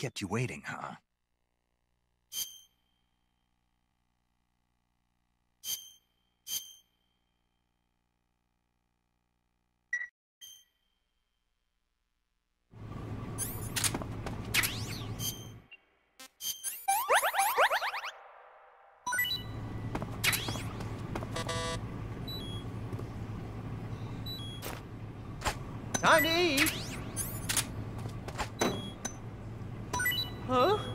Kept you waiting, huh? Time to eat. Huh?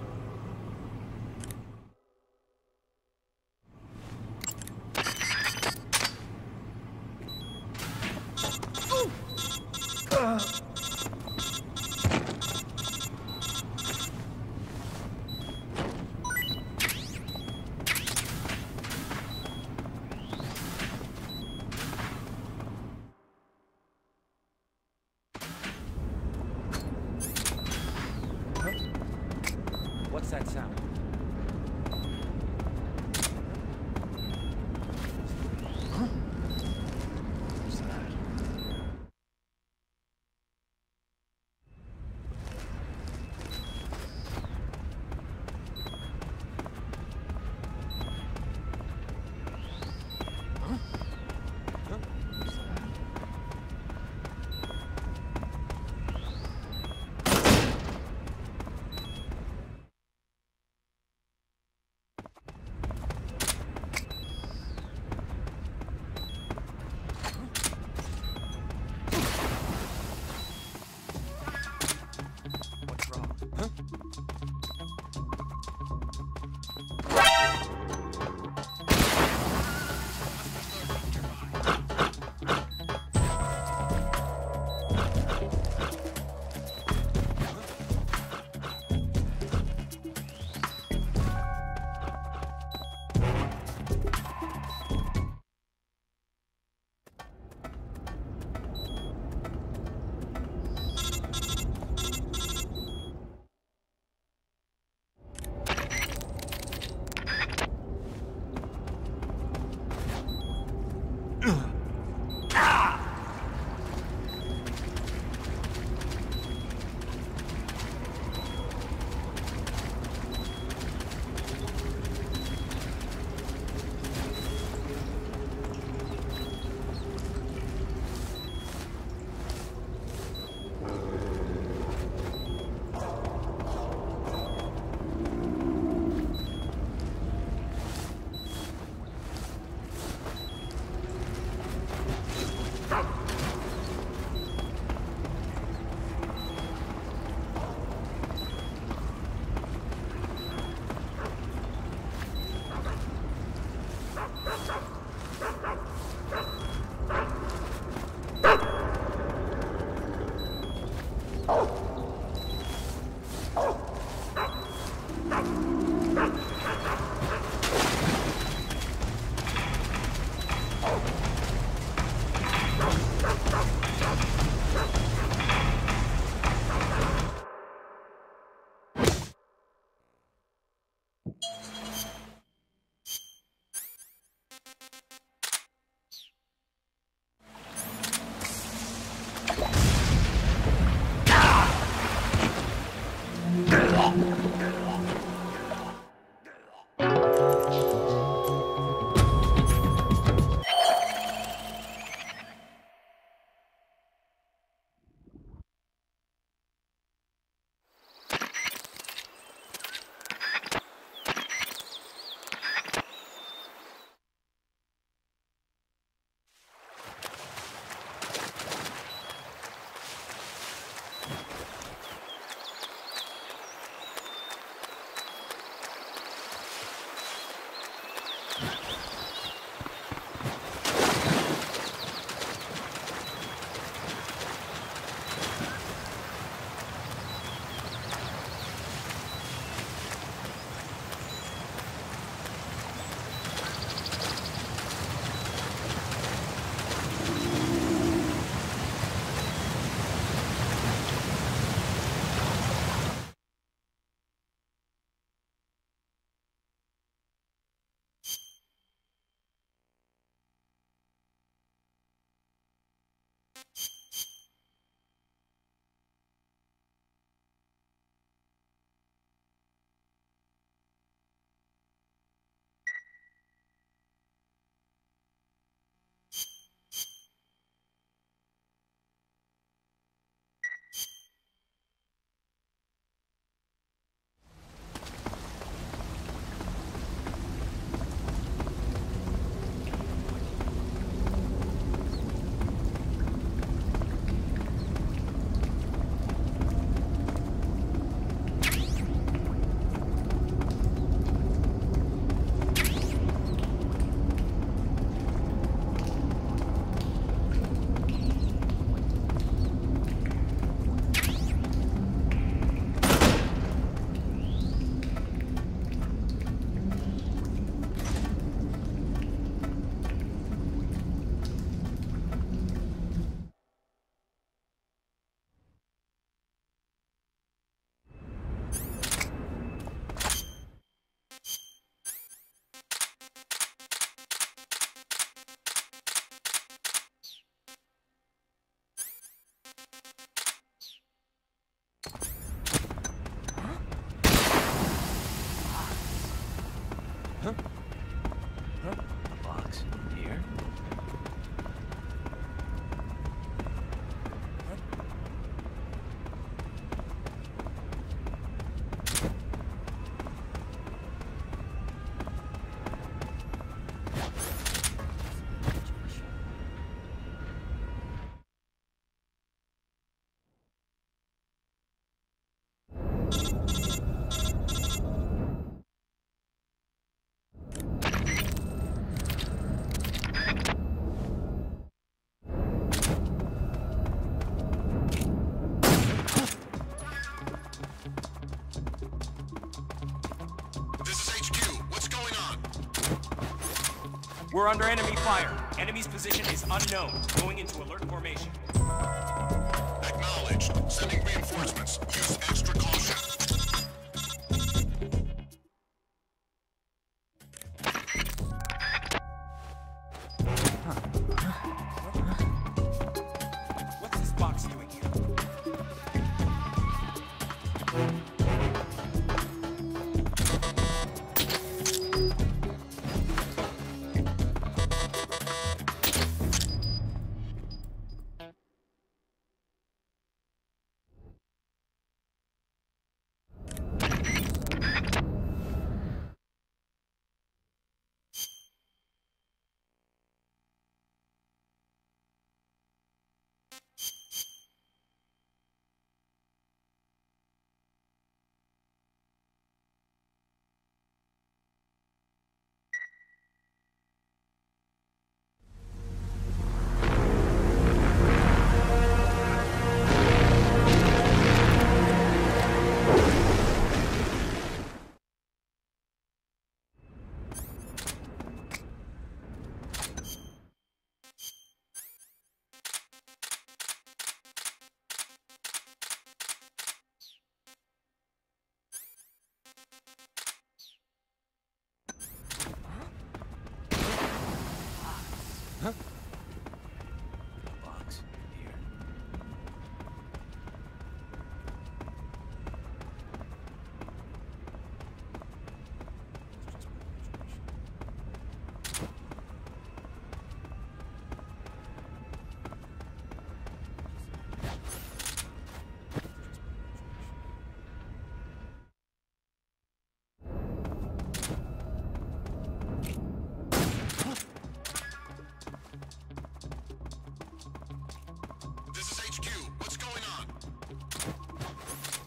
We're under enemy fire. Enemy's position is unknown. Going into alert formation. Acknowledged. Sending reinforcements. Use extra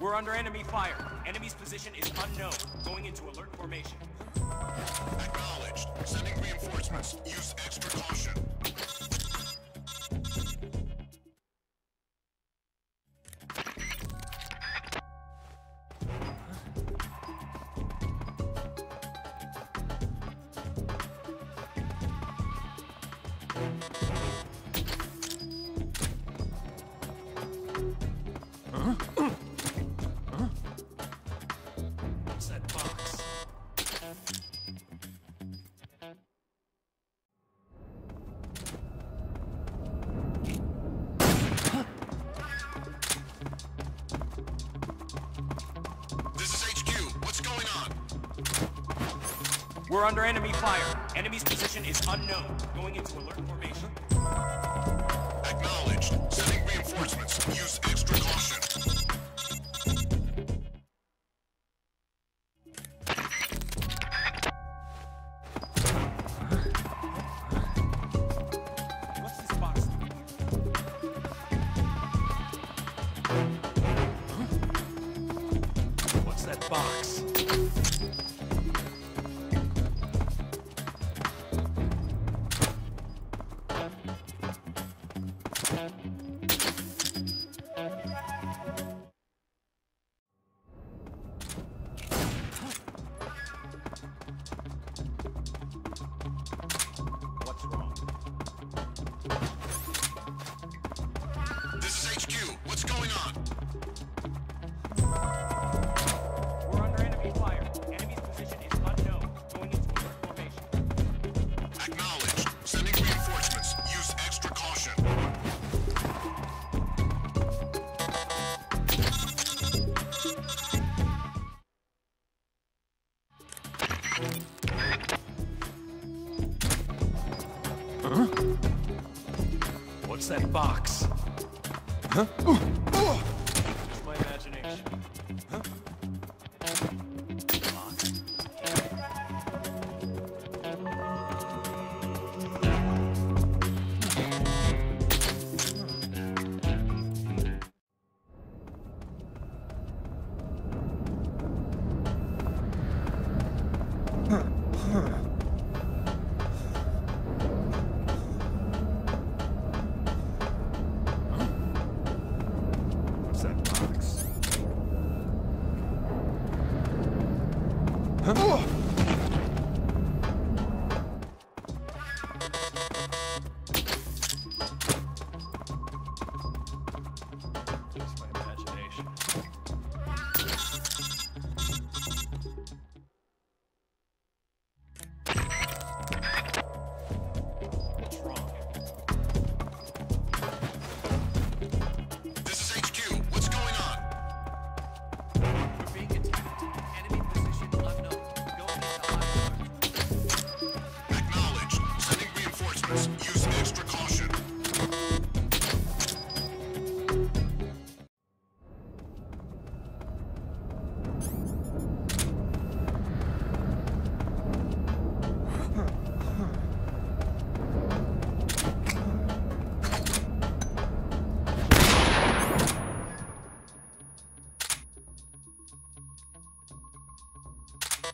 We're under enemy fire. Enemy's position is unknown. Going into alert formation. Acknowledged. Sending reinforcements. Use extra caution. We're under enemy fire. Enemy's position is unknown. Going into alert formation. Acknowledged. Sending reinforcements. Use Huh? What's that box? Huh?